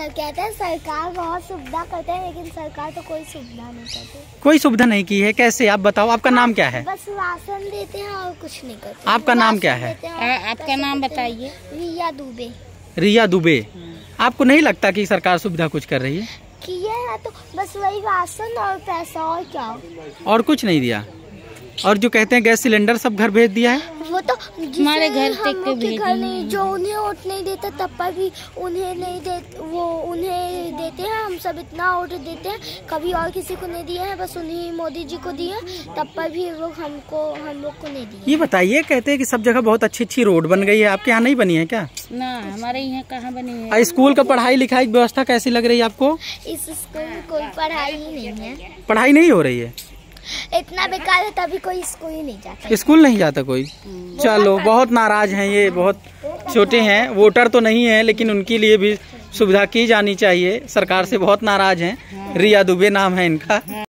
Sir कहते हैं सरकार बहुत सुविधा करते हैं लेकिन सरकार तो कोई सुविधा नहीं करती। कोई सुविधा नहीं की है कैसे? आप बताओ आपका नाम क्या है? बस राशन देते हैं और कुछ नहीं करते। आपका नाम क्या है? आपका नाम बताइए। रिया दुबे। रिया दुबे। आपको नहीं लगता कि सरकार सुविधा कुछ कर रही है? किए हैं तो बस वही राशन और पैसा और क्या। और कुछ नहीं दिया। और जो कहते हैं गैस सिलेंडर सब घर भेज दिया है? वो तो हमारे घर तक के भेजे घर नहीं जो उन्हें वोट नहीं देता तब पर भी उन्हें नहीं दे वो उन्हें देते हैं हम सब इतना वोट देते हैं। कभी और किसी को नहीं दिए हैं बस उन्हीं मोदी जी को दिए तब पर भी वो हमको हम लोग को नहीं दिए। ये बताइए कहते हैं कि सब जगह बहुत अच्छी अच्छी रोड बन गई है आपके यहाँ नहीं बनी है क्या? ना हमारे यहाँ कहाँ बनी है? स्कूल का पढ़ाई लिखाई की व्यवस्था कैसी लग रही है आपको? इस स्कूल में कोई पढ़ाई ही नहीं है। पढ़ाई नहीं हो रही है? इतना बेकार है तभी कोई स्कूल ही नहीं जाता। स्कूल नहीं जाता कोई। चलो बहुत नाराज़ हैं ये बहुत छोटे हैं। वोटर तो नहीं है लेकिन उनके लिए भी सुविधा की जानी चाहिए। सरकार से बहुत नाराज़ हैं। रिया दुबे नाम है इनका।